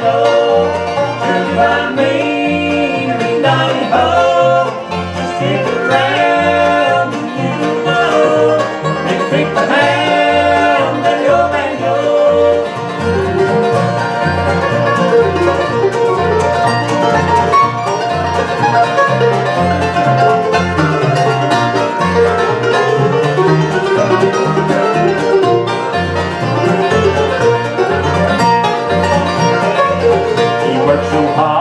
Oh. so hard.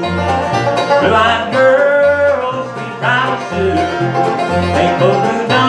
Side. There lies no boat to try.